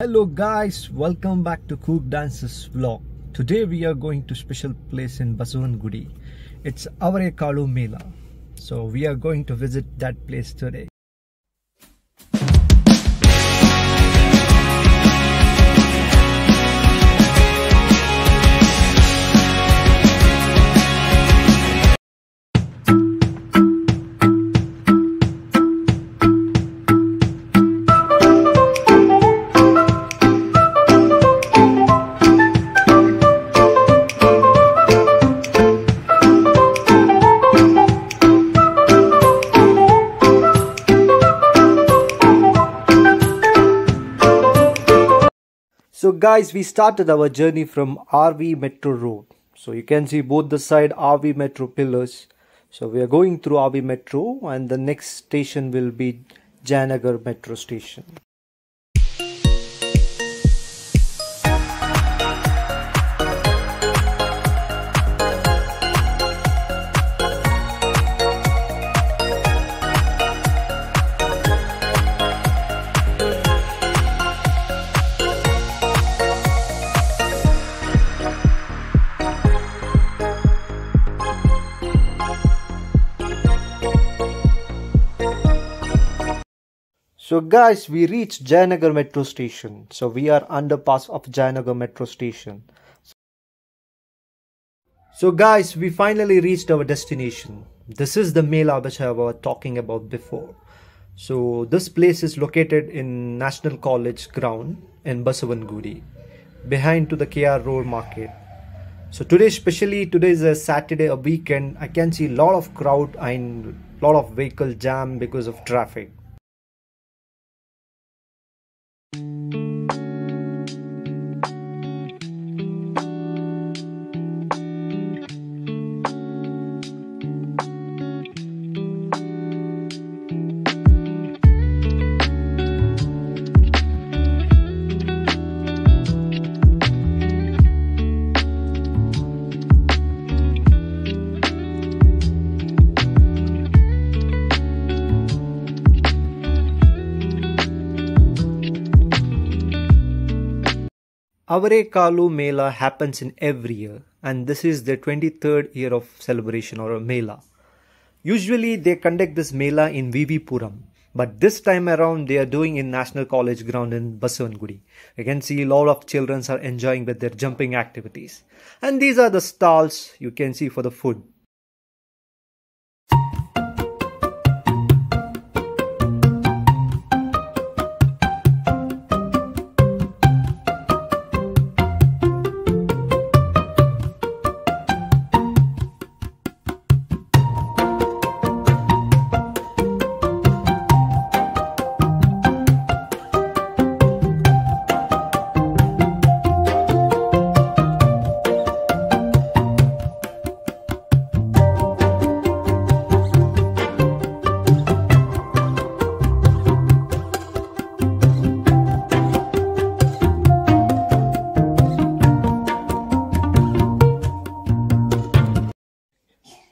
Hello guys, welcome back to Coorg Dancers vlog. Today we are going to special place in Basavanagudi. It's Avarekalu Mela. So we are going to visit that place today. Guys, we started our journey from RV Metro Road. So you can see both the side RV Metro pillars. So we are going through RV Metro and the next station will be Jayanagar Metro Station. So guys, we reached Jayanagar metro station. So we are underpass of Jayanagar metro station. So guys, we finally reached our destination. This is the Mela which I was talking about before. So this place is located in National College ground in Basavanagudi, behind to the KR Road Market. So today, especially today is a Saturday, a weekend. I can see a lot of crowd and lot of vehicle jam because of traffic. Avarekalu Mela happens in every year and this is the 23rd year of celebration or a Mela. Usually they conduct this Mela in VV Puram but this time around they are doing in National College ground in Basavanagudi. You can see a lot of children are enjoying with their jumping activities. And these are the stalls you can see for the food.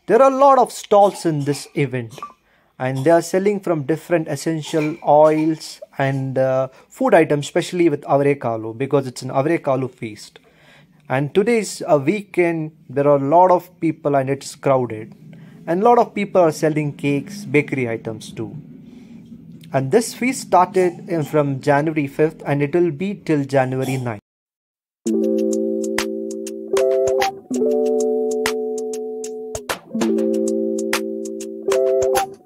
There are a lot of stalls in this event and they are selling from different essential oils and uh, food items, especially with Avarekalu because it's an Avarekalu feast. And today is a weekend, there are a lot of people and it's crowded. And a lot of people are selling cakes, bakery items too. And this feast started from January 5th and it will be till January 9th.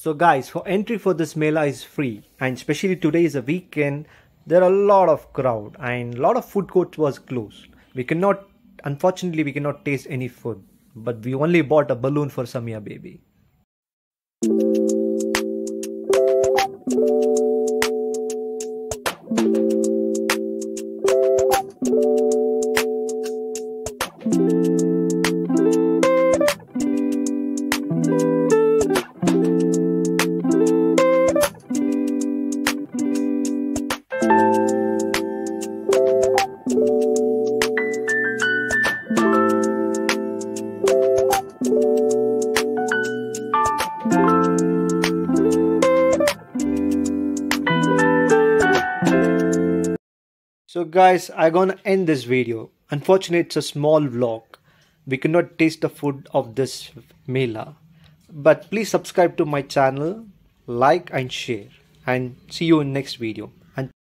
So guys, for entry for this Mela is free and especially today is a weekend, there are a lot of crowd and a lot of food courts was closed. We cannot, unfortunately we cannot taste any food, but we only bought a balloon for Samia baby. So guys, I'm gonna end this video. Unfortunately, it's a small vlog. We cannot taste the food of this Mela. But please subscribe to my channel, like and share. And see you in next video.